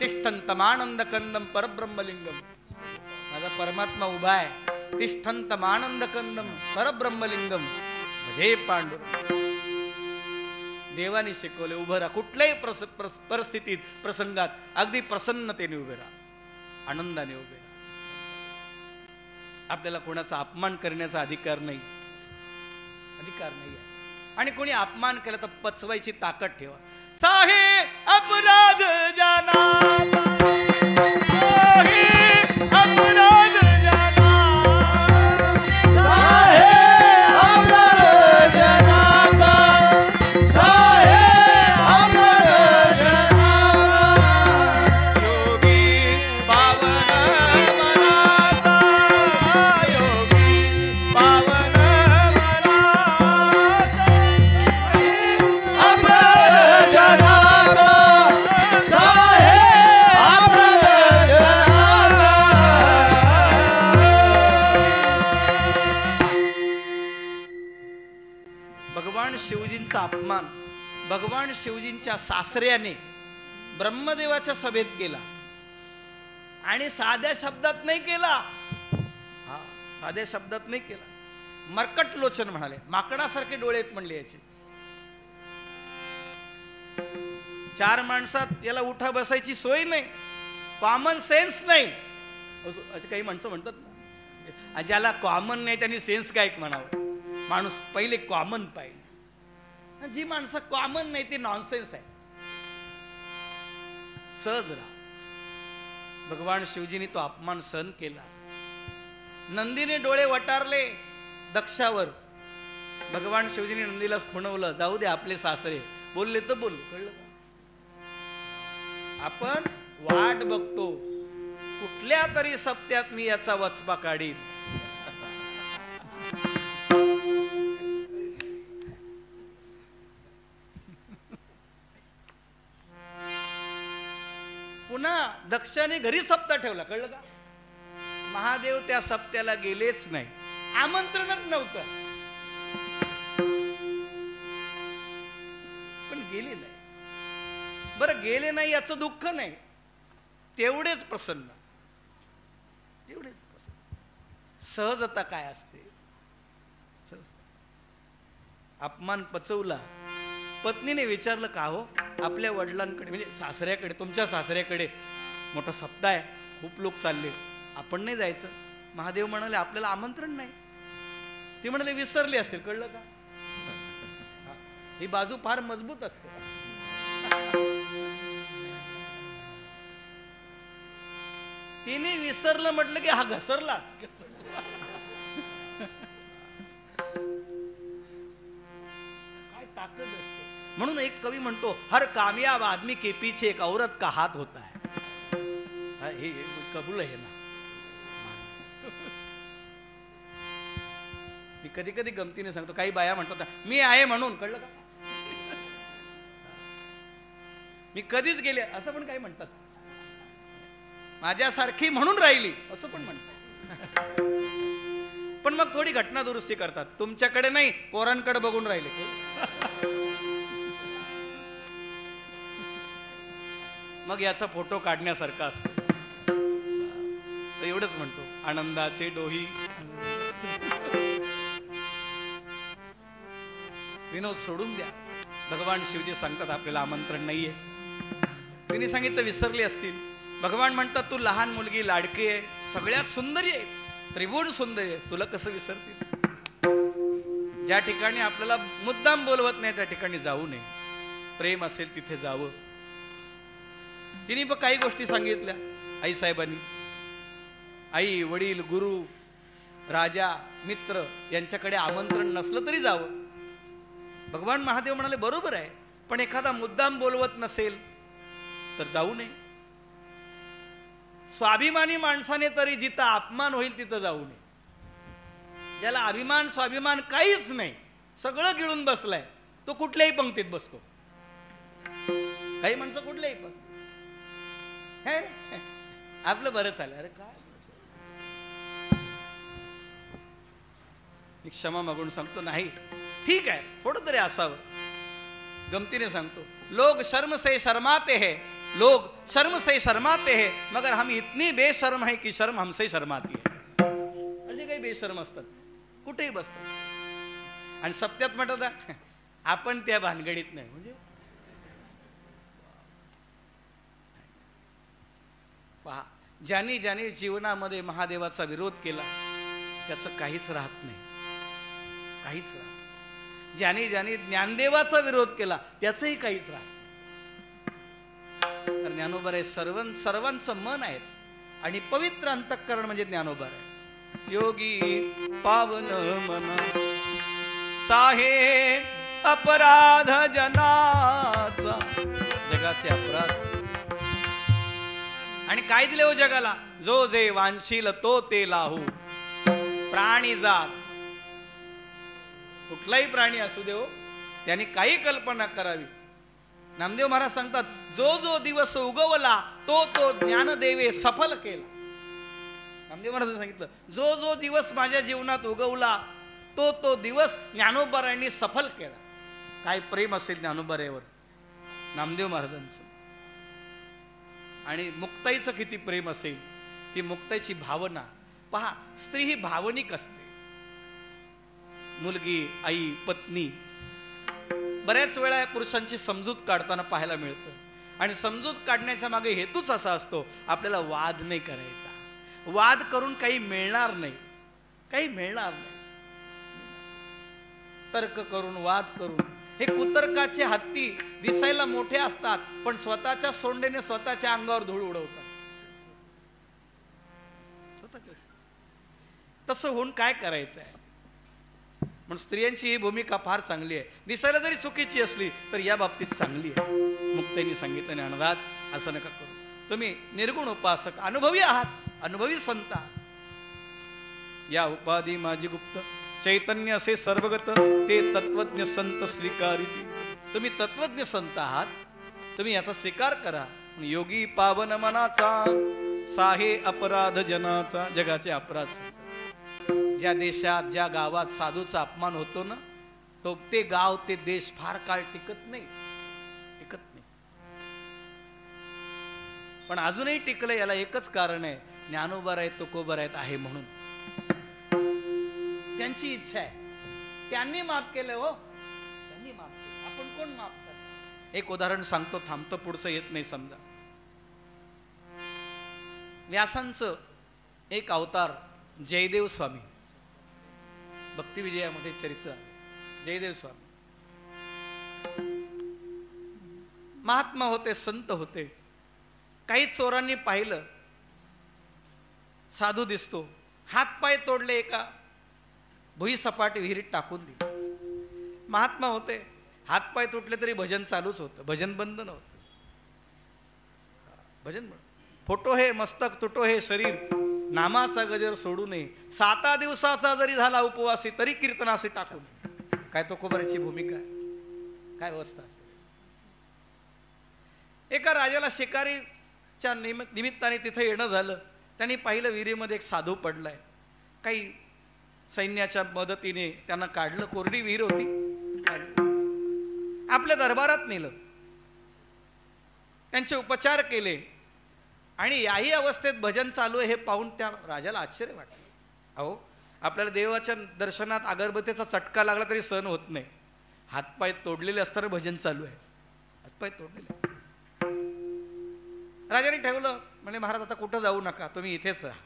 तिष्ठंतमानंद कंदम परब्रह्मलिंगम माझा परमात्मा उभा आहे. तिष्ठंतमानंद कंदम परब्रह्मलिंगम भजे पांडुर देवाने शिकवले उभं राहा कुठल्याही प्रस प्रस- परिस्थितीत प्रसंगात अगदी प्रसन्नतेने उभे राहा. आनंदाने उभे राहा. आपल्याला कोणाचा अपमान करण्याचा अधिकार नाही. अधिकार नाही आहे. आणि कोणी अपमान केला तर पचवायची ताकद ठेवा. साहे अपराध जाना। साहे अपराध शिवजींचा अपमान. भगवान शिवजींच्या सासऱ्याने ब्रह्मदेवाच्या सभेत केला. आणि साध्या शब्दात नाही केला. हा साध्या शब्दात नाही केला. मरकट लोचन म्हणाले. माकडासारखे डोळे आहेत म्हणले याचे. चार माणसात याला उठा बसायची सोय नाही. कॉमन सेन्स नाही. असे काही माणसं म्हणतात ना. ज्याला कॉमन नाही त्यांनी सेन्स काय म्हणावं? माणूस पहिले कॉमन पाहिजे. जी माणसं कॉमन नाही ती नॉनसेन्स आहे. सहज राहा. भगवान शिवजीने तो अपमान सहन केला. नंदीने डोळे वटारले दक्षावर. भगवान शिवजीने नंदीला खुणवलं जाऊ दे आपले सासरे. बोलले तर बोल कळलं आपण वाट बघतो. कुठल्या तरी सप्त्यात मी याचा वचपा काढीन. दक्षाने घरी सप्ता ठेवला कळलं का? महादेव त्या सप्त्याला गेलेच नाही. आमंत्रणच नव्हतं. पण गेले नाही. बरं गेले नाही याचं दुःख नाही. तेवढेच प्रसन्न. तेवढेच प्रसन्न. सहजता काय असते? अपमान पचवला. पत्नीने विचारलं का हो? आपल्या वडिलांकडे म्हणजे सासऱ्याकडे तुमच्या सासऱ्याकडे मोठा सप्ताह आहे. खूप लोक चालले. आपण नाही जायचं. महादेव म्हणाले आपल्याला आमंत्रण नाही. ते म्हणाले विसरले असतील. कळलं का? ही बाजू फार मजबूत असते. तिने विसरलं म्हटलं की हा घसरला. काय ताकद असते. म्हणून एक कवी म्हणतो हर कामयाब आदमी के पीछे एक औरत का हात होता है. हे कबूल आहे ना. मी कधी कधी गमतीने सांगतो काही बाया म्हणतात मी आहे म्हणून. कळलं का? मी कधीच गेले असं पण काही म्हणतात. माझ्यासारखी म्हणून राहिली असं पण म्हणतात. पण मग थोडी घटना दुरुस्ती करतात. तुमच्याकडे नाही पोरांकडे बघून राहिले. मग याचा फोटो काढण्यासारखा असतो. एवढंच म्हणतो. आनंदाचे डोही. विनोद सोडून द्या. भगवान शिवजी सांगतात आपल्याला आमंत्रण नाहीये. तिने सांगितलं विसरले असतील. भगवान म्हणतात तू लहान मुलगी लाडकी आहे. सगळ्यात सुंदरी आहेस. त्रिभुवन सुंदरी आहेस. तुला कसं विसरतील? ज्या ठिकाणी आपल्याला मुद्दाम बोलवत नाही त्या ठिकाणी जाऊ नये. प्रेम असेल तिथे जावं. तिने बघ काही गोष्टी सांगितल्या आई साहेबांनी. आई वडील गुरु राजा मित्र यांच्याकडे आमंत्रण नसलं तरी जावं. भगवान महादेव म्हणाले बरोबर आहे पण एखादा मुद्दाम बोलवत नसेल तर जाऊ नये. स्वाभिमानी माणसाने तरी जिथं अपमान होईल तिथं जाऊ नये. ज्याला अभिमान स्वाभिमान काहीच नाही सगळं गिळून बसलाय तो कुठल्याही पंक्तीत बसतो. काही माणसं कुठल्याही पंक्ती हे रे, आपलं बरं चाललं अरे काय? मी क्षमा मागून सांगतो नाही ठीक आहे थोडं तरी असावं. गमतीने सांगतो लोग शर्म से शर्माते है लोग शर्म से शर्माते हैं मगर हम इतनी बेशर्म है की शर्म हमसे शर्माती है. असे काही बेशर्म असतात कुठेही बसतात. आणि सत्यात म्हणतात आपण त्या भानगडीत नाही. म्हणजे पहा ज्याने ज्याने जीवनामध्ये महादेवाचा विरोध केला त्याचं काहीच राहत नाही. काहीच राहत ज्याने ज्याने ज्ञानदेवाचा विरोध केला त्याचही काहीच राहत तर ज्ञानोबर आहे सर्व सर्वांचं मन आहे. आणि पवित्र अंतःकरण म्हणजे ज्ञानोबर आहे. योगी पावन मन. साहे अपराध जनाचा. जगाचे अपराध. आणि काय दिले हो जगाला? जो जे वांशील तो ते लाहू. प्राणी जात. कुठलाही प्राणी असू दे हो, त्यांनी काही कल्पना करावी. नामदेव महाराज सांगतात जो जो दिवस उगवला तो तो ज्ञानदेवे सफल केला. नामदेव महाराज सांगितलं जो जो दिवस माझ्या जीवनात उगवला तो तो दिवस ज्ञानोबरायांनी सफल केला. काय प्रेम असेल ज्ञानोबरेवर नामदेव महाराजांचं. आणि मुक्ताईचं किती प्रेम असेल ही मुक्ताईची भावना पहा स्त्री ही भावनिक असते. मुलगी आई पत्नी बऱ्याच वेळा या पुरुषांची समजूत काढताना पाहायला मिळतं. आणि समजूत काढण्याच्या मागे हेतूच असा असतो आपल्याला वाद नाही करायचा. वाद करून काही मिळणार नाही. काही मिळणार नाही. तर्क करून वाद करून. हे कुतर्काचे हत्ती दिसायला मोठे असतात पण स्वतःच्या सोंडेने स्वतःच्या अंगावर धूळ उडवतात. तसं होऊन काय करायचं आहे म्हणून स्त्रियांची ही भूमिका फार चांगली आहे. दिसायला जरी चुकीची असली तर या बाबतीत चांगली आहे. मुक्ताईने सांगितलं ज्ञानराज असं नका करू. तुम्ही निर्गुण उपासक अनुभवी आहात अनुभवी संत आहात. या उपाधी माझी गुप्त चैतन्य असे सर्वगत ते तत्वज्ञ संत स्वीकारिती. तुम्ही तत्वज्ञ संत आहात तुम्ही याचा स्वीकार करा. योगी पावन मनाचा साहे अपराध जनाचा जगाचे अपराध ज्या देशात ज्या गावात साधूचा अपमान होतो ना तो ते गाव ते देश फार काळ टिकत नाही. टिकत नाही. पण अजूनही टिकलं याला एकच कारण आहे ज्ञानोबर आहेत तुकोबर आहेत आहे म्हणून. त्यांची इच्छा आहे. त्यांनी माफ केलं हो. त्यांनी माफ केलं. आपण कोण माफ कर एक उदाहरण सांगतो थांबतो पुढचं येत नाही समजा. व्यासांचं एक अवतार जयदेव स्वामी. भक्तिविजयामध्ये चरित्र. जयदेव स्वामी. महात्मा होते संत होते. काही चोरांनी पाहिलं. साधू दिसतो. हातपाय तोडले एका भुई सपाट विहिरीत टाकून दिली. महात्मा होते. हातपाय तुटले तरी भजन चालूच होतं. भजन बंद नव्हतं. भजन फोटो हे मस्तक तुटो हे शरीर. नामाचा गजर सोडू नये. साता दिवसाचा जरी झाला उपवासी तरी कीर्तनासे टाकून. काय तो कोबऱ्याची भूमिका आहे? काय अवस्था एका राजाला शिकारीच्या निम निमित्ताने तिथे येणं झालं. त्यांनी पाहिलं विहिरीमध्ये एक साधू पडलाय. काही सैन्याच्या मदतीने त्यांना काढलं. कोरडी विहीर होती. आपल्या दरबारात नेलं. त्यांचे उपचार केले. आणि याही अवस्थेत भजन चालू आहे हे पाहून त्या राजाला आश्चर्य वाटलं. अहो आपल्याला देवाच्या दर्शनात अगरबत्तीचा चटका लागला तरी सण होत नाही. हातपाय तोडलेले असताना भजन चालू आहे. हातपाय तोडलेले. राजाने ठेवलं म्हणजे महाराज आता कुठं जाऊ नका? तुम्ही इथेच राहा.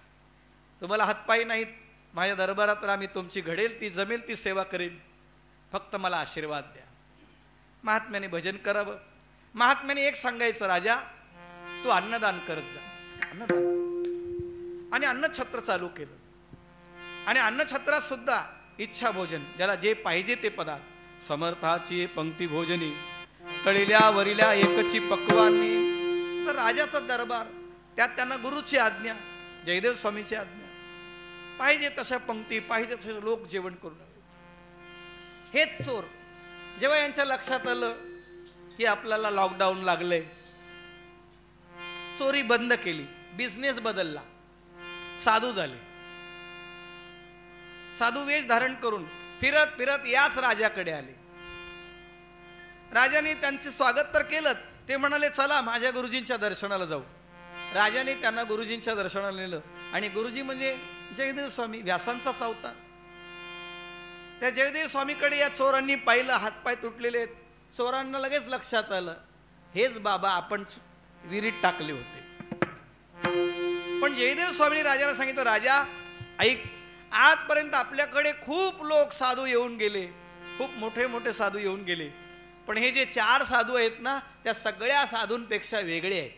तुम्हाला हातपाय नाहीत. माझ्या दरबारात राहा मी तुमची घडेल ती जमेल ती सेवा करेन फक्त मला आशीर्वाद द्या. महात्म्याने भजन करावं. महात्म्याने एक सांगायचं राजा तू अन्नदान करत जा. अन्नदान. आणि अन्नछत्र चालू केलं. आणि अन्नछत्रात सुद्धा इच्छा भोजन ज्याला जे पाहिजे ते पदार्थ. समर्थाची पंक्ती भोजनी तळिल्या वरिल्या एकची पक्वानी. तर राजाचा दरबार त्यात त्यांना गुरुची आज्ञा जयदेव स्वामीची आज्ञा. पाहिजे तशा पंक्ती पाहिजे तसे लोक जेवण करू हेच चोर जेव्हा यांच्या लक्षात आलं की आपल्याला लॉकडाऊन लागलंय चोरी बंद केली. बिझनेस बदलला. साधू झाले. साधू वेश धारण करून फिरत फिरत याच राजाकडे आले. राजाने त्यांचे स्वागत तर केलं ते म्हणाले चला माझ्या गुरुजींच्या दर्शनाला जाऊ. राजाने त्यांना गुरुजींच्या दर्शनाला नेलं. आणि गुरुजी म्हणजे जयदेव स्वामी व्यासांचा अवतार त्या जयदेव स्वामीकडे या चोरांनी पाहिलं हातपाय तुटलेले आहेत. चोरांना लगेच लक्षात आलं. हेच बाबा आपण विहिरीत टाकले होते. पण जयदेव स्वामींनी राजाला सांगितलं राजा ऐक आजपर्यंत आपल्याकडे खूप लोक साधू येऊन गेले. खूप मोठे मोठे साधू येऊन गेले. पण हे जे चार साधू आहेत ना त्या सगळ्या साधूंपेक्षा वेगळे आहेत.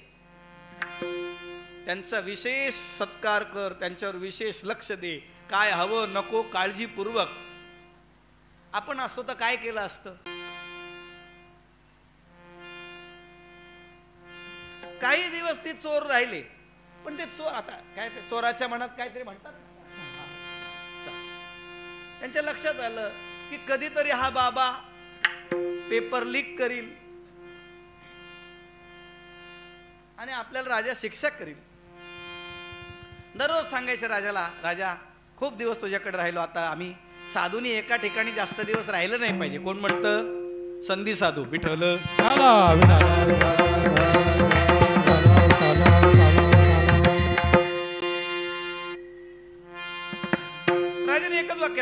त्यांचा विशेष सत्कार कर त्यांच्यावर विशेष लक्ष दे. काय हवं नको काळजीपूर्वक. आपण असतो तर काय केलं असतं? काही दिवस ती चोर राहिले. पण ते चोर आता काय ते चोराच्या मनात काहीतरी म्हणतात त्यांच्या लक्षात आलं की कधीतरी हा बाबा पेपर लीक करील. आणि आपल्याला राजा शिक्षा करील. दररोज सांगायचे राजाला राजा खूप दिवस तुझ्याकडे राहिलो. आता आम्ही साधूनी एका ठिकाणी जास्त दिवस राहिलं नाही पाहिजे. कोण म्हणतं? संधी साधू विठल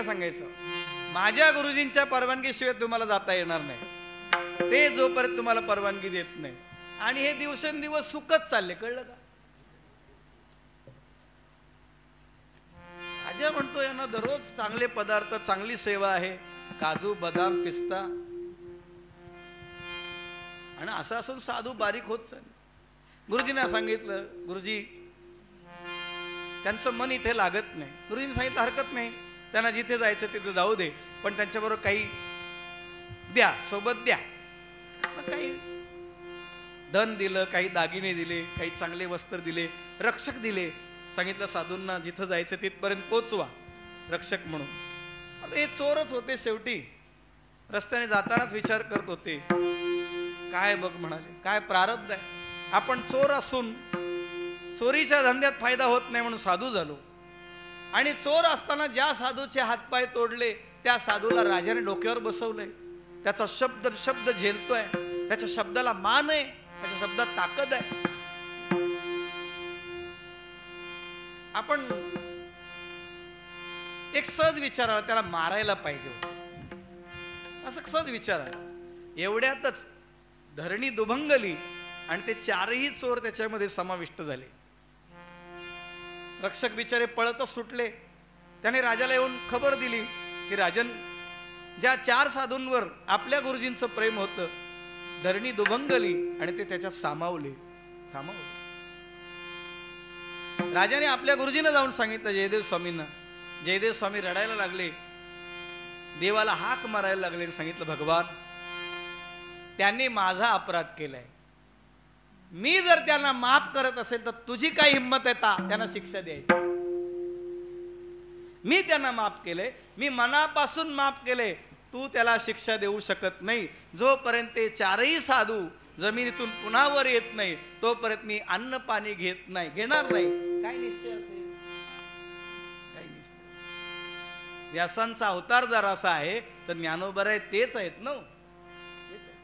वाक्य सांगायचं? माझ्या गुरुजींच्या परवानगीशिवाय तुम्हाला जाता येणार नाही. ते जोपर्यंत तुम्हाला परवानगी देत नाही. आणि हे दिवसेंदिवस सुखच चालले कळलं का? राजा म्हणतो यांना दररोज चांगले पदार्थ चांगली सेवा आहे. काजू बदाम पिस्ता. आणि असं असून साधू बारीक होत चालले. गुरुजींना सांगितलं गुरुजी त्यांचं मन इथे लागत नाही. गुरुजींनी सांगितलं हरकत नाही. त्यांना जिथे जायचं तिथे जाऊ दे पण त्यांच्याबरोबर काही द्या सोबत द्या. मग काही धन दिलं काही दागिने दिले काही चांगले वस्त्र दिले रक्षक दिले. सांगितलं साधूंना जिथं जायचं तिथपर्यंत पोचवा रक्षक म्हणून. आता हे चोरच होते शेवटी. रस्त्याने जातानाच विचार करत होते. काय बघ म्हणाले काय प्रारब्ध आहे. आपण चोर असून चोरीच्या धंद्यात फायदा होत नाही म्हणून साधू झालो. आणि चोर असताना ज्या साधूचे हातपाय तोडले त्या साधूला राजाने डोक्यावर बसवलंय. त्याचा शब्द शब्द झेलतोय. त्याच्या शब्दाला मान आहे. त्याच्या शब्दात ताकद आहे. आपण एक सहज विचारावा त्याला मारायला पाहिजे असं सहज विचारायला. एवढ्यातच धरणी दुभंगली आणि ते चारही चोर त्याच्यामध्ये समाविष्ट झाले. रक्षक बिचारे पळतच सुटले. त्याने राजाला येऊन खबर दिली की राजन ज्या चार साधूंवर आपल्या गुरुजींचं प्रेम होतं धरणी दुभंगली आणि ते त्याच्यात सामावले. सामावले. राजाने आपल्या गुरुजींना जाऊन सांगितलं जयदेव स्वामींना जयदेव स्वामी रडायला लागले. देवाला हाक मारायला लागले सांगितलं भगवान त्यांनी माझा अपराध केलाय. मी जर त्यांना माफ करत असेल तर तुझी काय हिंमत येता त्यांना शिक्षा द्यायची. मी त्यांना माफ केले मी मनापासून माफ केले तू त्याला शिक्षा देऊ शकत नाही. जोपर्यंत ते चारही साधू जमिनीतून पुन्हा वर येत नाही तोपर्यंत मी अन्न पाणी घेत नाही. घेणार नाही. काय निश्चय असेल? काय निश्चय व्यासांचा अवतार जर असा आहे तर ज्ञानोबर तेच आहेत ना हो?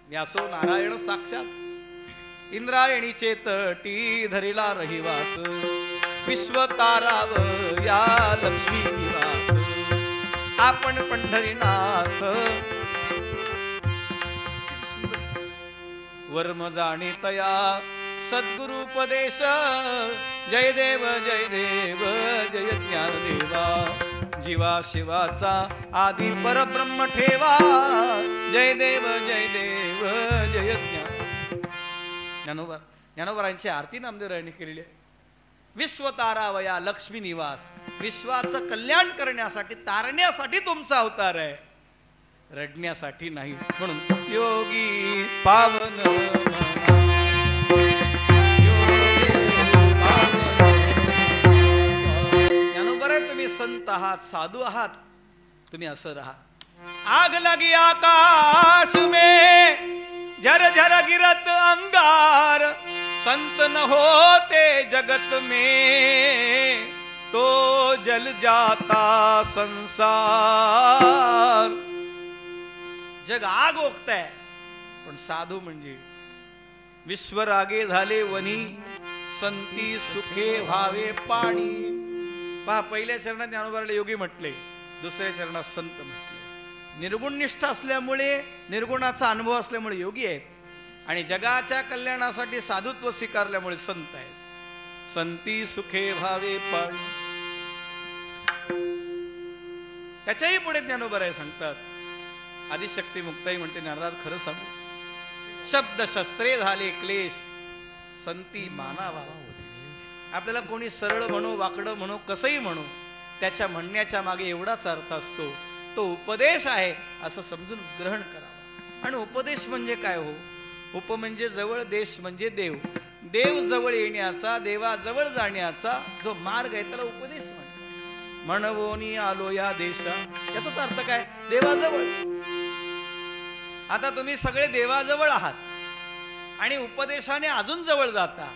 व्यासो नारायण साक्षात. इंद्रायणीचे तटी धरिला रहिवास. विश्व ताराव या लक्ष्मी निवास. आपण पंढरीनाथ. वर्म जाणीतया तया सद्गुरुपदेश जय देव जय देव जय ज्ञानदेवा. जीवा शिवाचा आदि परब्रह्म ठेवा. जय देव जय देव जय ज्ञान ज्ञानोबा ज्ञानोबरांची आरती नामदेवरायांनी केलेली आहे. विश्वतारावया लक्ष्मी निवास. विश्वाचं कल्याण करण्यासाठी तारण्यासाठी तुमचा अवतार आहे. रडण्यासाठी नाही. म्हणून योगी पावन. आहे तुम्ही संत आहात साधू आहात. तुम्ही असं राहा. आग लगी आकाश में झर झर गिरत अंगार संत न होते जगत में तो जल जाता संसार। जग आग ओकताय पण साधू म्हणजे विश्वरागे झाले वनी संती सुखे व्हावे पाणी। पहा पहिल्या चरणात ज्ञानोबाराला योगी म्हटले दुसऱ्या चरणात संत म्हटले। निर्गुणनिष्ठ असल्यामुळे निर्गुणाचा अनुभव असल्यामुळे योगी आहेत. आणि जगाच्या कल्याणासाठी साधुत्व स्वीकारल्यामुळे संत आहेत. संती सुखे भावे पण. त्याच्याही पुढे ज्ञानोबराय सांगतात. आदिशक्ती मुक्ताई म्हणते नाराज खरं सांगू. शब्द शस्त्रे झाले क्लेश संती मानावा. उपदेश आपल्याला कोणी सरळ म्हणू वाकडं म्हणू कसंही म्हणू त्याच्या म्हणण्याच्या मागे एवढाच अर्थ असतो. तो उपदेश आहे असं समजून ग्रहण करावा आणि उपदेश म्हणजे काय हो? उप म्हणजे जवळ देश म्हणजे देव. देव जवळ येण्याचा देवा जवळ जाण्याचा जो मार्ग आहे त्याला उपदेश म्हणतात. म्हणवोनी आलो या देशा. याचाच अर्थ काय? देवाजवळ. आता तुम्ही सगळे देवाजवळ आहात. आणि उपदेशाने अजून जवळ जाता.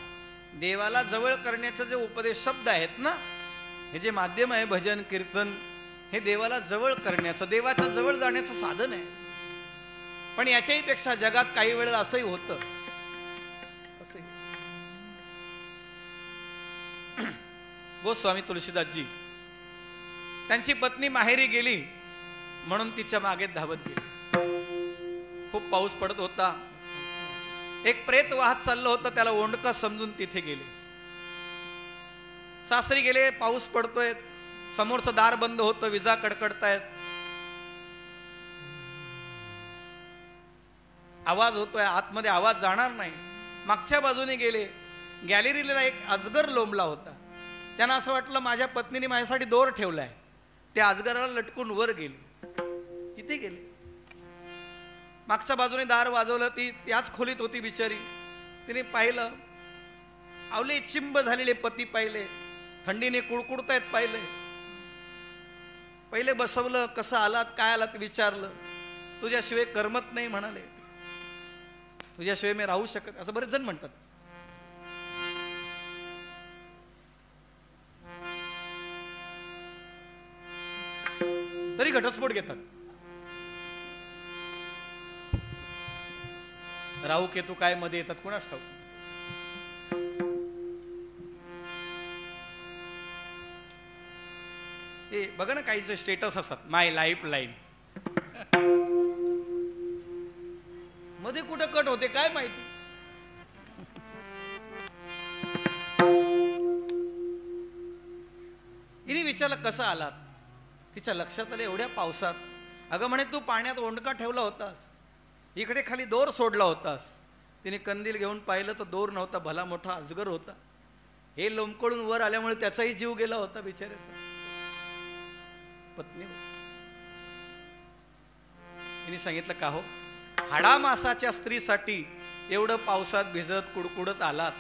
देवाला जवळ करण्याचे जे उपदेश शब्द आहेत ना हे जे माध्यम आहे भजन कीर्तन हे देवाला जवळ करण्याचं देवाच्या जवळ जाण्याचं साधन आहे. पण याच्याही पेक्षा जगात काही वेळेला असंही होतं. गोस्वामी तुळशीदासजी त्यांची पत्नी माहेरी गेली म्हणून तिच्यामागे धावत गेली. खूप पाऊस पडत होता. एक प्रेत वाहत चाललं होतं त्याला ओंडका समजून तिथे गेले. सासरी गेले पाऊस पडतोय समोरचं दार बंद होतं विजा कडकडतायत. आवाज होतोय आतमध्ये आवाज जाणार नाही. मागच्या बाजूने गेले. गॅलरीला एक अजगर लोंबला होता. त्यांना असं वाटलं माझ्या पत्नीने माझ्यासाठी दोर ठेवलाय. त्या अजगराला लटकून वर गेले. किती गेले. मागच्या बाजूने दार वाजवलं ती त्याच खोलीत होती बिचारी. तिने पाहिलं आवले चिंब झालेले पती पाहिले. थंडीने कुडकुडतायत पाहिले. पहिले बसवलं कसं आलात काय आलात विचारलं. तुझ्याशिवाय करमत नाही म्हणाले. तुझ्याशिवाय मी राहू शकत असं बरेच जण म्हणतात. तरी घटस्फोट घेतात. राहू केतू काय मध्ये येतात कोणास ठाऊ हे बघा ना काहीचं स्टेटस असतात. माय लाईफ लाईन मध्ये कुठं कट होते काय माहिती? हिने विचारलं कसं आलात? तिच्या लक्षात आलं एवढ्या पावसात. अगं म्हणे तू पाण्यात ओंडका ठेवला होतास. इकडे खाली दोर सोडला होतास. तिने कंदील घेऊन पाहिलं तर दोर नव्हता भला मोठा अजगर होता. हे लोंबकळून वर आल्यामुळे त्याचाही जीव गेला होता बिचाऱ्याचा. पत्नी तिने सांगितलं का हो? हाडामासाच्या स्त्रीसाठी एवढं पावसात भिजत कुडकुडत आलात.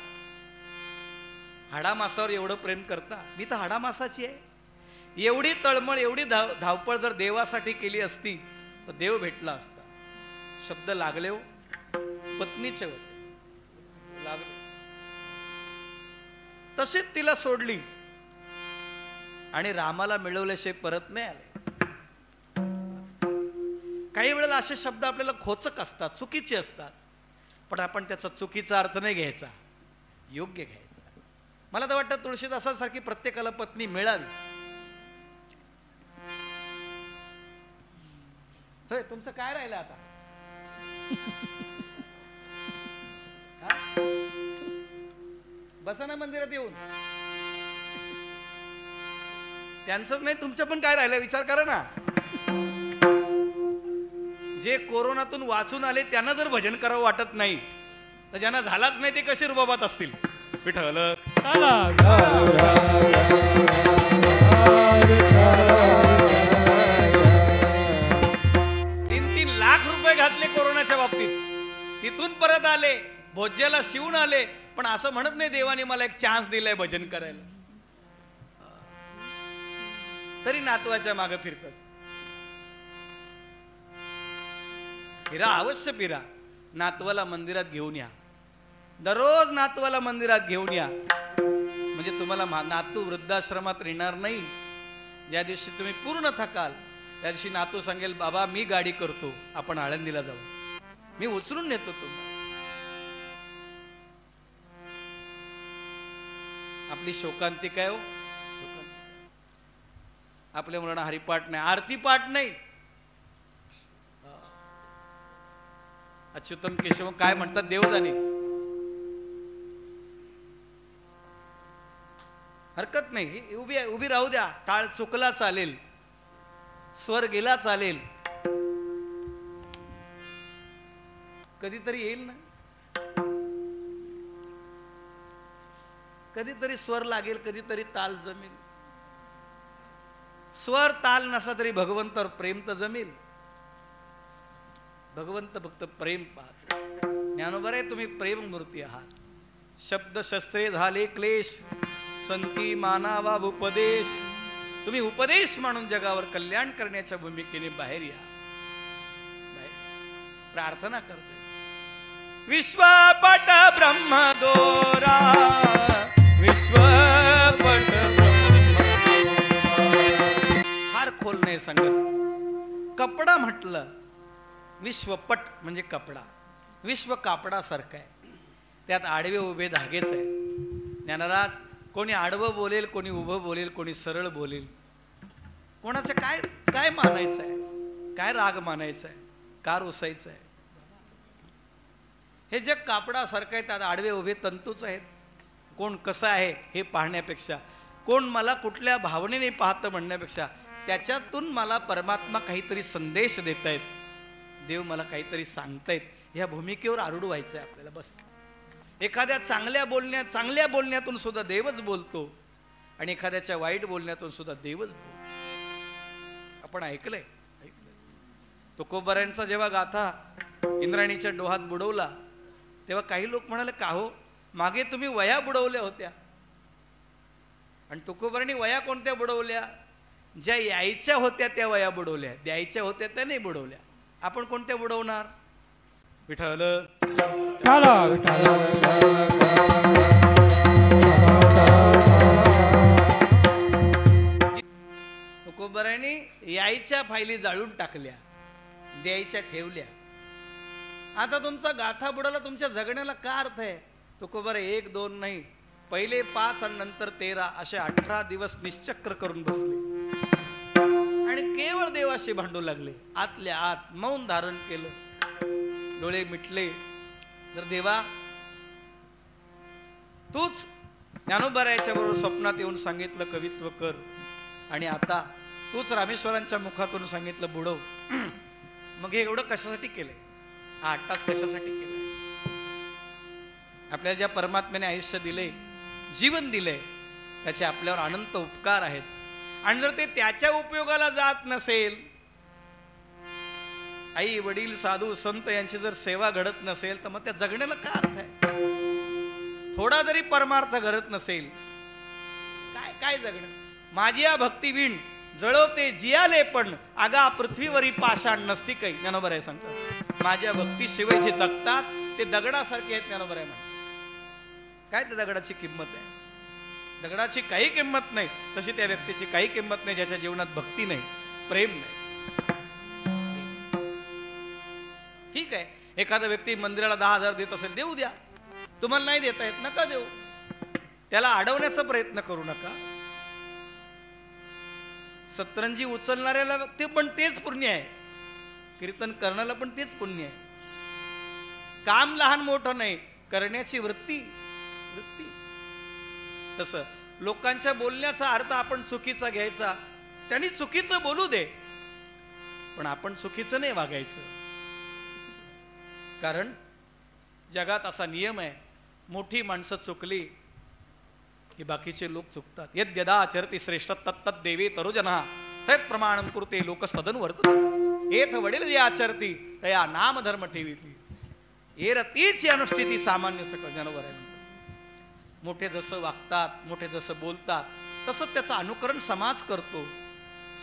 हाडामासावर एवढं प्रेम करता. मी तर हाडामासाची आहे. एवढी तळमळ एवढी धाव धावपळ जर देवासाठी केली असती तर देव भेटला असता. शब्द लागले हो. पत्नीचे होते लागले. तशीच तिला सोडली. आणि रामाला मिळवल्याशिवाय परत नाही आले. काही वेळेला असे शब्द आपल्याला खोचक असतात चुकीचे असतात. पण आपण त्याचा चुकीचा अर्थ नाही घ्यायचा. योग्य घ्यायचा. मला तर वाटतं तुळशीदासासारखी प्रत्येकाला पत्नी मिळावी. होय तुमचं काय राहिलं आता? बसा ना मंदिरात येऊन. त्यांचंच नाही तुमचं पण काय राहिलं विचार करा ना. जे कोरोनातून वाचून आले त्यांना जर भजन करावं वाटत नाही तर ज्यांना झालाच नाही ते कसे रुबाबात असतील? तीन तीन लाख रुपये घातले कोरोनाच्या बाबतीत. तिथून परत आले भोज्याला शिवून आले पण असं म्हणत नाही देवाने मला एक चान्स दिलाय भजन करायला. तरी नातवाच्या मागे फिरतात. फिरा अवश्य फिरा. नातवाला मंदिरात घेऊन या. दररोज नातवाला मंदिरात घेऊन या. म्हणजे तुम्हाला नातू वृद्धाश्रमात येणार नाही. ज्या दिवशी तुम्ही पूर्ण थकाल त्या दिवशी नातू सांगेल बाबा मी गाडी करतो. आपण आळंदीला जाऊ. मी उचलून नेतो तुम्हाला. आपली शोकांती काय हो? आपले आपल्या मुलांना हरिपाठ नाही आरती पाठ नाही. अच्युतम केशव काय म्हणतात देव जाणे हरकत नाही उभी उभी राहू द्या. टाळ चुकला चालेल स्वर गेला चालेल. कधीतरी येईल ना? कधीतरी स्वर लागेल कधीतरी ताल जमेल. स्वर ताल नसला तरी भगवंतावर प्रेम तर जमेल. भगवंत फक्त प्रेम पाहत. ज्ञानोबर आहे तुम्ही प्रेम मूर्ती आहात. शब्द शस्त्रे झाले क्लेश संती मानावा उपदेश. तुम्ही उपदेश म्हणून जगावर कल्याण करण्याच्या भूमिकेने बाहेर या. प्रार्थना करते विश्वपट ब्रह्म नाही सांगत कपडा म्हटलं विश्वपट म्हणजे कपडा. विश्व कापडासारखं आहे. त्यात आडवे उभे धागेच आहे ज्ञानराज कोणी आडवं बोलेल कोणी उभं बोलेल कोणी सरळ बोलेल. कोणाचं काय काय मानायचं आहे? काय राग मानायचा आहे? का रोसायचं आहे? हे जग कापडासारखं आहे त्यात आडवे उभे तंतूच आहेत. कोण कसं आहे हे पाहण्यापेक्षा कोण मला कुठल्या भावनेने पाहतं म्हणण्यापेक्षा त्याच्यातून मला परमात्मा काहीतरी संदेश देत आहेत देव मला काहीतरी सांगतायत. ह्या भूमिकेवर आरूढ व्हायचं आहे आपल्याला बस. एखाद्या चांगल्या बोलण्या चांगल्या बोलण्यातून सुद्धा देवच बोलतो आणि एखाद्याच्या वाईट बोलण्यातून सुद्धा देवच बोलतो. आपण ऐकलंय? ऐकलंय. तुकोबऱ्यांचा जेव्हा गाथा इंद्राणीच्या डोहात बुडवला तेव्हा काही लोक म्हणाले का हो? मागे तुम्ही वया बुडवल्या होत्या. आणि तुकोबरांनी वया कोणत्या बुडवल्या? ज्या यायच्या होत्या त्या वया बुडवल्या द्यायच्या होत्या त्या नाही बुडवल्या. आपण कोणत्या बुडवणार? विठाला तुकोबरांनी यायच्या फायली जाळून टाकल्या द्यायच्या ठेवल्या. आता तुमचा गाथा बुडाला तुमच्या जगण्याला का अर्थ आहे? तुकोबर एक दोन नाही. पहिले पाच आणि नंतर तेरा असे अठरा दिवस निश्चक्र करून बसले. आणि केवळ देवाशी भांडू लागले. आतल्या आत मौन धारण केलं. डोळे मिटले. तर देवा तूच ज्ञानोबरायाच्या बरोबर स्वप्नात येऊन सांगितलं कवित्व कर. आणि आता तूच रामेश्वरांच्या मुखातून सांगितलं बुडव. मग हे एवढं कशासाठी केलंय? हा आठ तास कशासाठी केलंय? आपल्याला ज्या परमात्म्याने आयुष्य दिले जीवन दिले त्याचे आपल्यावर अनंत उपकार आहेत. आणि जर ते त्याच्या उपयोगाला जात नसेल आई वडील साधू संत यांची जर सेवा घडत नसेल तर मग त्या जगण्याला काय अर्थ आहे? थोडा जरी परमार्थ घडत नसेल काय काय जगणं? माझी या भक्तीविण जळवते जियाले पण आगा पृथ्वीवरी पाषाण नसती काही ज्ञानोबर आहे सांगतात माझ्या भक्ती शिवाय जे जगतात ते दगडासारखे आहेत ज्ञानोबर आहे म्हणतात. काय त्या दगडाची किंमत आहे? दगडाची काही किंमत नाही तशी त्या व्यक्तीची काही किंमत नाही ज्याच्या जीवनात भक्ती नाही प्रेम नाही. ठीक आहे. एखादा व्यक्ती मंदिराला दहा हजार देत असेल देऊ द्या. तुम्हाला नाही देता येत नका देऊ. त्याला अडवण्याचा प्रयत्न करू नका. सतरंजी उचलणाऱ्याला ते पण तेच पुण्य आहे. कीर्तन करण्याला पण तेच पुण्य आहे. काम लहान मोठं नाही करण्याची वृत्ती वृत्ती तसं. लोकांच्या बोलण्याचा अर्थ आपण चुकीचा घ्यायचा. त्यांनी चुकीचं बोलू दे. पण आपण चुकीचं नाही वागायचं. कारण जगात असा नियम आहे मोठी माणसं चुकली की बाकीचे लोक चुकतात. येत यद्यदा आचरती श्रेष्ठ तत्तत देवे तरुजना सत प्रमाण कुरते लोक सदन वर्त येथ वडील जे आचरती तया नाम धर्म ठेवीती. एर तीच अनुष्ठिती सामान्य सकळ जनवर आहे मोठे जसं वागतात मोठे जसं बोलतात तसं त्याचं अनुकरण समाज करतो.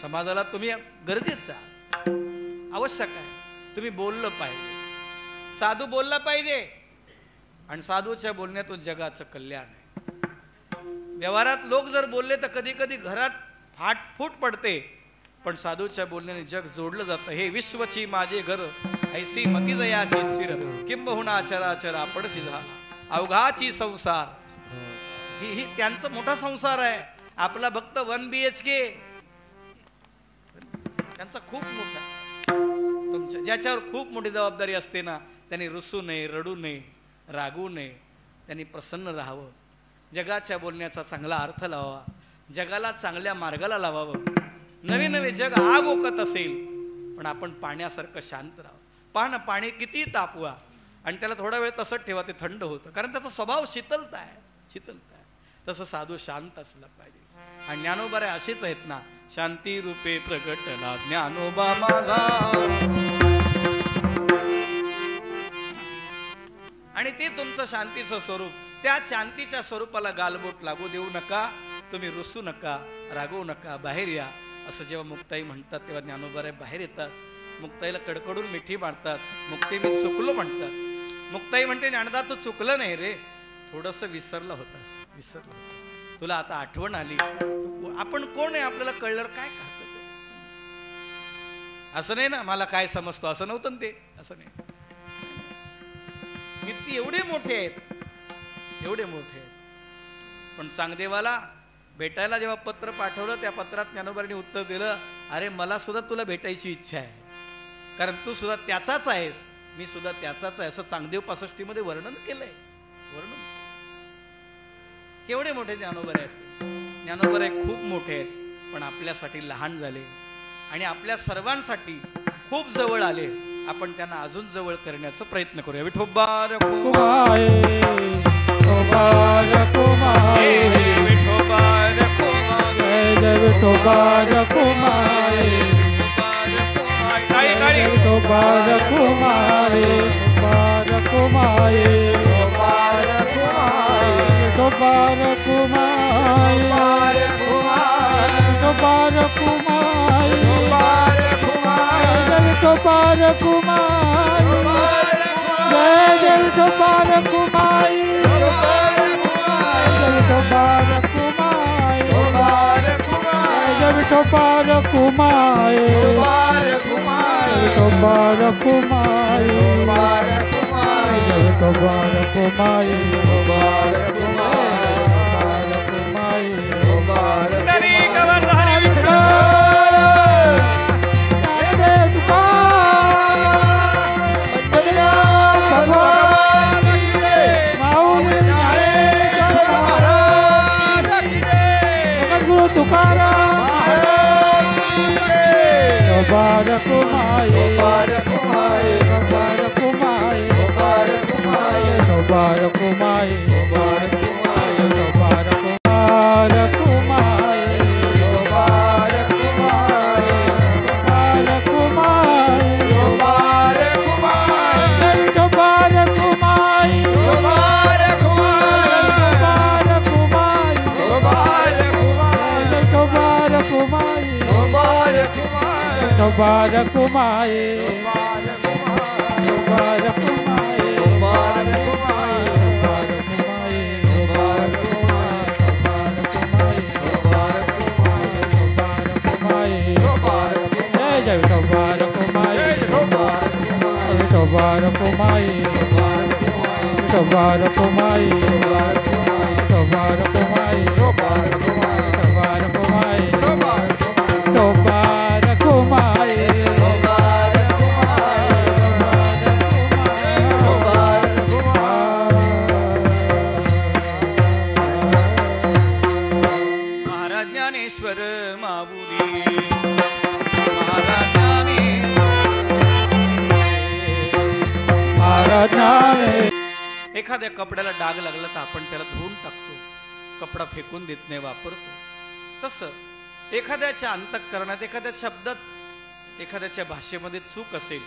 समाजाला तुम्ही गरजेचं आहात आवश्यक आहे. तुम्ही बोललं पाहिजे. साधू बोलला पाहिजे. आणि साधूच्या बोलण्यातून जगाचं कल्याण आहे. व्यवहारात लोक जर बोलले तर कधी कधी घरात फाटफूट पडते. पण साधूच्या बोलण्याने जग जोडलं जातं. हे विश्वची माझे घर. ऐसी मतीजयाची स्थिर किंबहुना चराचरा पडशी झाला. अवघाची संसार. ही ही त्यांचा मोठा संसार आहे. आपला भक्त वन बी एच के त्यांचा खूप मोठा तुमच्या ज्याच्यावर खूप मोठी जबाबदारी असते ना त्यांनी रुसू नये रडू नये रागवू नये. त्यांनी प्रसन्न राहावं. जगाच्या बोलण्याचा चांगला अर्थ लावावा जगाला चांगल्या मार्गाला लावावं. नवे नवे जग आग ओकत असेल पण आपण पाण्यासारखं शांत राहावं. पहा ना पाणी किती तापवा. आणि त्याला थोडा वेळ तसंच ठेवा ते थंड होतं. कारण त्याचा स्वभाव शीतलता आहे. शीतलता तसं साधू शांत असलं पाहिजे. आणि ज्ञानोबा रे असेच आहेत ना शांती रूपे प्रगटला ज्ञानोबा माझा. आणि ते तुमचं शांतीचं स्वरूप त्या शांतीच्या स्वरूपाला गालबोट लागू देऊ नका तुम्ही रुसू नका रागवू नका बाहेर या असं जेव्हा मुक्ताई म्हणतात तेव्हा ज्ञानोबारे बाहेर येतात. मुक्ताईला कडकडून मिठी मारतात मुक्ती मी चुकलो म्हणतात. मुक्ताई म्हणते ज्ञानदा तू चुकलं नाही रे थोडस विसरलं होतास. विसरलं होतास. तुला आता आठवण आली. आपण कोण आहे आपल्याला कळलं काय आहे असं नाही ना मला काय समजतो असं नव्हतं ते. असं नाही. किती एवढे मोठे आहेत. एवढे मोठे आहेत. पण चांगदेवाला भेटायला जेव्हा पत्र पाठवलं त्या पत्रात ज्ञानोबांनी उत्तर दिलं अरे मला सुद्धा तुला भेटायची इच्छा आहे. कारण तू सुद्धा त्याचाच आहेस. मी सुद्धा त्याचाच आहे. असं चांगदेव पासष्टीमध्ये वर्णन केलंय. केवढे मोठे ज्ञानोबरे असते ज्ञानोबरे खूप मोठे आहेत पण आपल्यासाठी लहान झाले. आणि आपल्या सर्वांसाठी खूप जवळ आले. आपण त्यांना अजून जवळ करण्याचा प्रयत्न करूया. विठोबार कुमार. कुमार. कुमार. विठोबार बार कुमार बार कुमार बार कुमार बार कुमार को कुमार जय जल को बार कुमार जल को बार कुमार कुमार को बार कुमार को कुमार जल बार कुमार अपार कुमाये अपार कुमाये अपार कुमाये अपार कुमाये अपार कुमाये मुबारक माए मुबारक माए मुबारक माए मुबारक माए मुबारक माए मुबारक माए मुबारक माए मुबारक माए मुबारक माए जय मुबारक माए मुबारक माए मुबारक माए मुबारक माए मुबारक माए मुबारक माए एखाद्या कपड्याला डाग लागला तर आपण त्याला धुवून टाकतो. कपडा फेकून देत नाही वापरतो. तसं एखाद्याच्या अंतकरणात एखाद्या शब्दात एखाद्याच्या भाषेमध्ये चूक असेल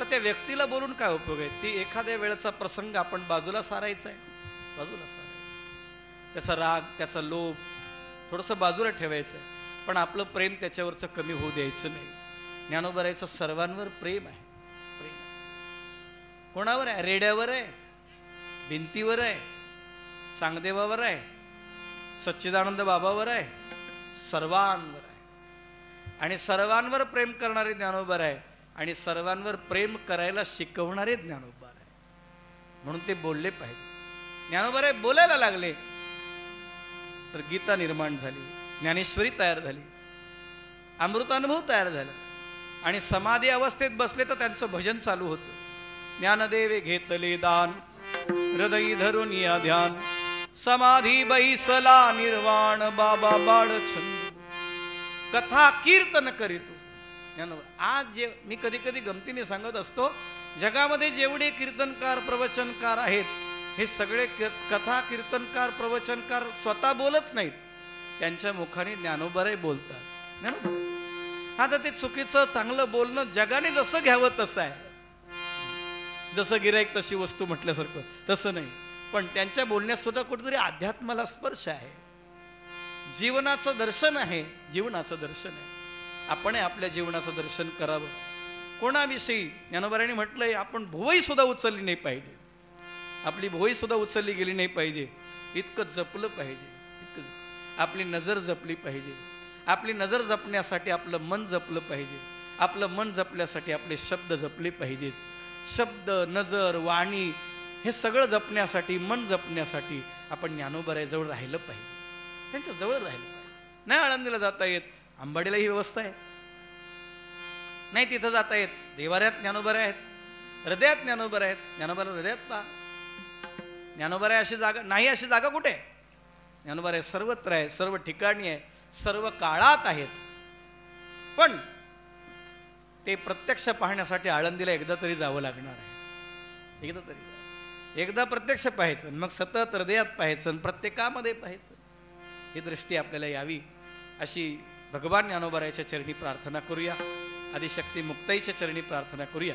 तर त्या व्यक्तीला बोलून काय उपयोग आहे? ती एखाद्या वेळेचा प्रसंग आपण बाजूला सारायचा आहे. बाजूला सारायचा त्याचा राग त्याचा लोभ थोडंसं बाजूला ठेवायचं आहे. पण आपलं प्रेम त्याच्यावरचं कमी होऊ द्यायचं नाही. ज्ञानोबरायचं सर्वांवर प्रेम आहे. प्रेम कोणावर आहे? रेड्यावर आहे? भिंतीवर आहे सांगदेवावर आहे सच्चिदानंद बाबावर आहे सर्वांवर आहे. आणि सर्वांवर प्रेम करणारे ज्ञानोबर आहे आणि सर्वांवर प्रेम करायला शिकवणारे ज्ञानोबर आहे. म्हणून ते बोलले पाहिजे. ज्ञानोबर आहे बोलायला लागले. तर गीता निर्माण झाली ज्ञानेश्वरी तयार झाली अमृतानुभव तयार झाला. आणि समाधी अवस्थेत बसले तर त्यांचं भजन चालू होतं. ज्ञानदेवे घेतले दान हृदय धरून या ध्यान. समाधी बैसला निर्वाण बाबा बाळ छंद कथा कीर्तन करीतो. आज जे मी कधी कधी गमतीने सांगत असतो जगामध्ये जेवढे कीर्तनकार प्रवचनकार आहेत हे सगळे कथा कीर्तनकार प्रवचनकार स्वतः बोलत नाहीत. त्यांच्या मुखाने ज्ञानोबरे बोलतात. ज्ञानोबर. आता ते चुकीचं चांगलं बोलणं जगाने जसं घ्यावं तसं आहे. जसं गिराईक तशी वस्तू म्हटल्यासारखं तसं नाही. पण त्यांच्या बोलण्यात सुद्धा कुठेतरी अध्यात्माला स्पर्श आहे. जीवनाचं दर्शन आहे जीवनाचं दर्शन आहे. आपण आपल्या जीवनाचं दर्शन करावं. कोणाविषयी ज्ञानोबारांनी म्हटलंय आपण भुवई सुद्धा उचलली नाही पाहिजे. आपली भुवई सुद्धा उचलली गेली नाही पाहिजे. इतकं जपलं पाहिजे. इतकं आपली नजर जपली पाहिजे. आपली नजर जपण्यासाठी आपलं मन जपलं पाहिजे. आपलं मन जपल्यासाठी आपले शब्द जपले पाहिजेत. शब्द नजर वाणी हे सगळं जपण्यासाठी मन जपण्यासाठी आपण ज्ञानोबऱ्याजवळ राहिलं पाहिजे. त्यांच्या जवळ राहिलं पाहिजे. नाही आळंदीला जाता येत आंबाडीला ही व्यवस्था आहे. नाही तिथं जाता येत देवाऱ्यात ज्ञानोबरे आहेत हृदयात ज्ञानोबर आहेत. ज्ञानोबाला हृदयात पहा. ज्ञानोबऱ्या अशी जागा नाही अशी जागा कुठे? आहे ज्ञानोबर सर्वत्र आहे सर्व ठिकाणी आहे सर्व काळात आहेत. पण ते प्रत्यक्ष पाहण्यासाठी आळंदीला एकदा तरी जावं लागणार आहे. एकदा तरी. एकदा प्रत्यक्ष पाहायचं मग सतत हृदयात पाहायचं प्रत्येकामध्ये पाहायचं. ही दृष्टी आपल्याला यावी अशी भगवान ज्ञानोबरायाच्या चरणी प्रार्थना करूया. आदिशक्ती मुक्ताईच्या चरणी प्रार्थना करूया.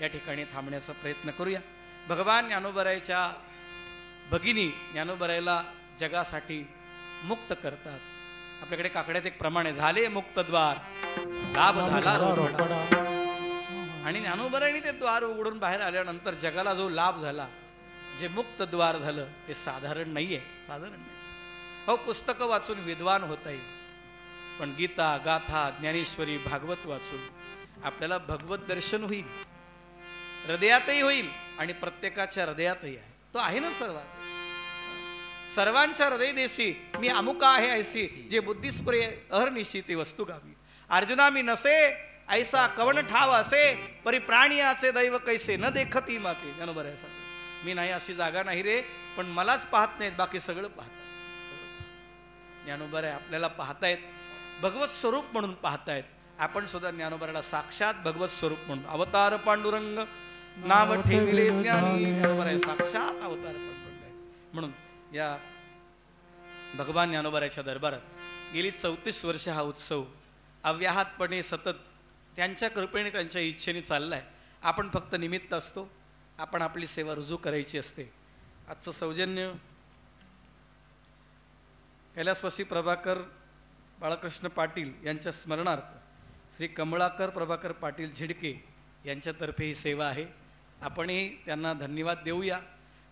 या ठिकाणी थांबण्याचा प्रयत्न करूया. भगवान ज्ञानोबरायाच्या भगिनी ज्ञानोबरायला जगासाठी मुक्त करतात. आपल्याकडे काकड्यात एक प्रमाणे झाले मुक्तद्वार लाभ झाला. आणि ज्ञानोबरायने ते द्वार उघडून बाहेर आल्यानंतर जगाला जो लाभ झाला जे मुक्त द्वार झालं ते साधारण नाहीये. साधारण नाही. हो पुस्तकं वाचून विद्वान होता येईल पण गीता गाथा ज्ञानेश्वरी भागवत वाचून आपल्याला भगवत दर्शन होईल. हृदयातही होईल आणि प्रत्येकाच्या हृदयातही आहे. तो आहे ना सर्वात. सर्वांच्या हृदय देशी मी अमुका आहे ऐसी. जे बुद्धिस्प्रिय अहर्निशी ते वस्तू गावी. अर्जुना मी नसे ऐसा कवण ठाव असे परी प्राणियाचे दैव कैसे न देखती माते. बरोबर आहे सगळं. मी नाही अशी जागा नाही रे पण मलाच पाहत नाहीत बाकी सगळं पाहतात ज्ञानोबर आहे आपल्याला पाहतायत. भगवत स्वरूप म्हणून पाहतायत. आपण सुद्धा ज्ञानोबराला साक्षात भगवत स्वरूप म्हणून. अवतार पांडुरंग नाव ठेविले ज्ञानी. ज्ञानोबर आहे साक्षात अवतार पांडुरंग म्हणून या भगवान ज्ञानोबराच्या दरबारात गेली चौतीस वर्ष हा उत्सव अव्याहतपणे सतत त्यांच्या कृपेने त्यांच्या इच्छेने चाललाय. आपण फक्त निमित्त असतो. आपण आपली सेवा रुजू करायची असते. आजचं सौजन्य कैलासवासी प्रभाकर बाळकृष्ण पाटील यांच्या स्मरणार्थ श्री कमळाकर प्रभाकर पाटील झिडके यांच्यातर्फे ही सेवा आहे. आपणही त्यांना धन्यवाद देऊया.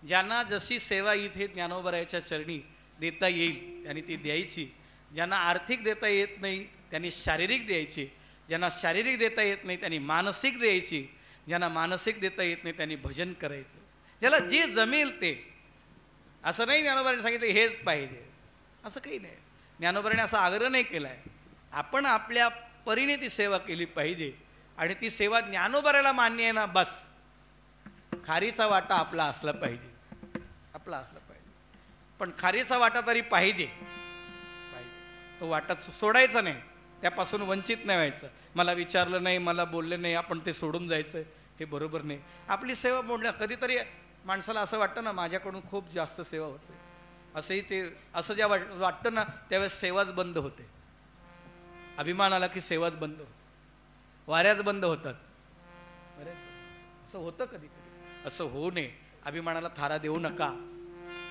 ज्यांना जशी सेवा इथे ज्ञानोबरायाच्या चरणी देता येईल त्यांनी ती द्यायची. ज्यांना आर्थिक देता येत नाही त्यांनी शारीरिक द्यायची. ज्यांना शारीरिक देता येत नाही त्यांनी मानसिक द्यायची. ज्यांना मानसिक देता येत नाही त्यांनी भजन करायचं. ज्याला जे जमेल ते. असं नाही ज्ञानोबाने सांगितलं हेच पाहिजे. असं काही नाही. ज्ञानोबराने असा आग्रह नाही केला आहे आपण आपल्या परीने ती सेवा केली पाहिजे. आणि ती सेवा ज्ञानोबराला मान्य आहे ना बस. खारीचा वाटा आपला असला पाहिजे. आपला असला पाहिजे. पण खारीचा वाटा तरी पाहिजे. तो वाटा सो- सोडायचा नाही. त्यापासून वंचित नाही व्हायचं. मला विचारलं नाही मला बोलले नाही आपण ते सोडून जायचं. हे बरोबर नाही. आपली सेवा मोडल्या कधीतरी माणसाला असं वाटतं ना माझ्याकडून खूप जास्त सेवा होते. असंही ते असं ज्या वाट वाटतं ना त्यावेळेस सेवाच बंद होते. अभिमान आला की सेवाच बंद होते. वाऱ्याच बंद होतात. असं होतं कधी कधी असं होऊ नये. अभिमानाला थारा देऊ नका.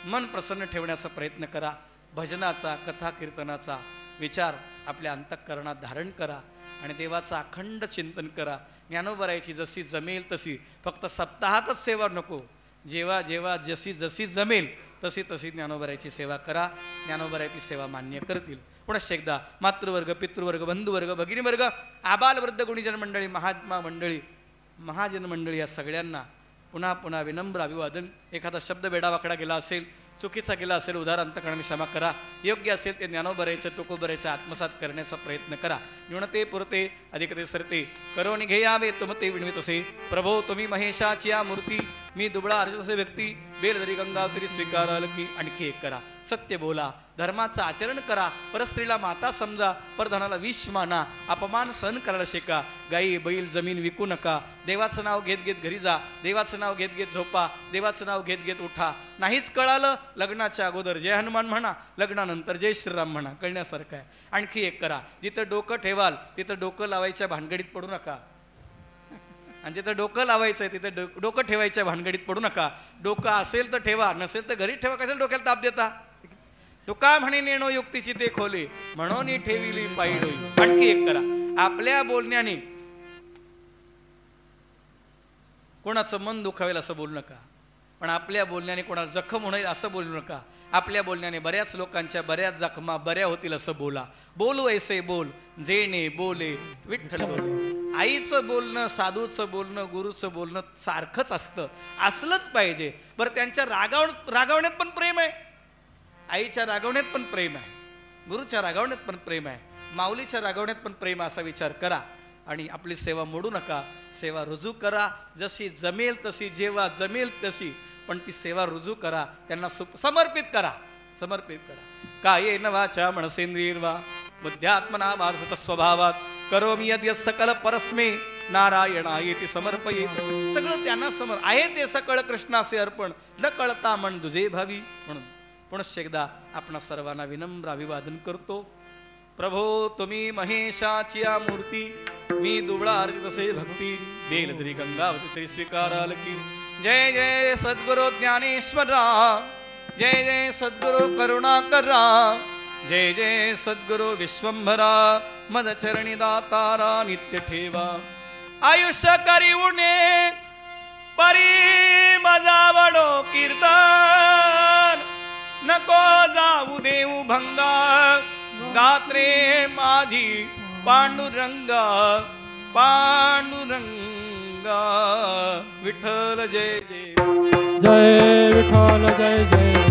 मन प्रसन्न ठेवण्याचा प्रयत्न करा. भजनाचा कथा कीर्तनाचा विचार आपल्या अंतःकरणात धारण करा आणि देवाचं अखंड चिंतन करा. ज्ञानोबरायची जशी जमेल तशी. फक्त सप्ताहातच सेवा नको. जेव्हा जेव्हा जशी जशी जमेल तशी तशी ज्ञानोबरायची सेवा करा. ज्ञानोबरायची सेवा मान्य करतील. पुनश्च एकदा मातृवर्ग पितृवर्ग बंधुवर्ग भगिनीवर्ग आबालवृद्ध गुणीजन मंडळी महात्मा मंडळी महाजन मंडळी या सगळ्यांना पुन्हा पुन्हा विनम्र अभिवादन. एखादा शब्द वेडावाकडा गेला असेल चुकीचा गेला असेल उदार अंतकरणाने क्षमा करा. योग्य असेल ते ज्ञानोबरायचं तुकोबरायचं आत्मसात करण्याचा प्रयत्न करा. न्यूनते पुरते अधिकते सरते. करो निघे यावे तुम ते विणवित असे प्रभो तुम्ही महेशाची या मूर्ती. मी दुबळा अर्जित असे व्यक्ती. बेलदरी गंगावतरी स्वीकाराल की आणखी एक करा. सत्य बोला. धर्माचं आचरण करा. परस्त्रीला माता समजा. परधनाला विष माना. अपमान सहन करायला शिका. गाई बैल जमीन विकू नका. देवाचं नाव घेत घेत घरी जा. देवाचं नाव घेत घेत झोपा. देवाचं नाव घेत घेत उठा. नाहीच कळालं लग्नाच्या अगोदर जय हनुमान म्हणा. लग्नानंतर जय श्रीराम म्हणा. कळण्यासारखं आहे. आणखी एक करा. जिथं डोकं ठेवाल तिथं डोकं लावायच्या भानगडीत पडू नका. आणि तिथं डोकं लावायचं आहे तिथं डो- डोकं ठेवायच्या भानगडीत पडू नका. डोकं असेल तर ठेवा नसेल तर घरी ठेवा कशाला डोक्याला ताप देता? तुका म्हणे नेणो युक्तीची ते खोले म्हणून ठेविली पायडोई आणखी एक करा. आपल्या बोलण्याने कोणाचं मन दुखावेल असं बोलू नका. पण आपल्या बोलण्याने कोणाला जखम होईल असं बोलू नका. आपल्या बोलण्याने बऱ्याच लोकांच्या बऱ्याच जखमा बऱ्या होतील असं बोला. बोलू ऐसे बोल जेणे बोले विठ्ठल बोले. आईचं बोलणं साधूचं बोलणं गुरुचं बोलणं सारखंच असतं. असलंच पाहिजे. बरं त्यांच्या रागाव रागावण्यात पण प्रेम आहे. आईच्या रागवण्यात पण प्रेम आहे. गुरुच्या रागवण्यात पण प्रेम आहे. माऊलीच्या रागवण्यात पण प्रेम असा विचार करा. आणि आपली सेवा मोडू नका. सेवा रुजू करा. जशी जमेल तशी जेव्हा जमेल तशी. पण ती सेवा रुजू करा. त्यांना सु समर्पित करा. समर्पित करा. काय नवाच्या वाचा बुद्ध्यात्मना मार्सत स्वभावात करोमी यद्य सकल परस्मे नारायणायेती समर्पयेत. सगळं त्यांना समर आहे ते सकळ कृष्णाचे अर्पण. न कळता मन दुजे भावी. म्हणून पुनश्च एकदा आपणा सर्वांना विनम्र अभिवादन करतो. प्रभो तुम्ही महेशाची मूर्ती मी दुबळा अर्जित असे भक्ती. देल तरी गंगावती तरी स्वीकाराल की. जय जय सद्गुरु ज्ञानेश्वरा. जय जय सद्गुरु करुणाकरा. जय जय सद्गुरु विश्वंभरा. मद चरणी दातारा नित्य ठेवा. आयुष्य करी उणे परी मजा वडो कीर्तन. नको जाऊ देऊ भंगा गात्रे माझी पांडुरंगा पांडुरंग. विठ्ठल जय जय. जय विठ्ठल जय जय.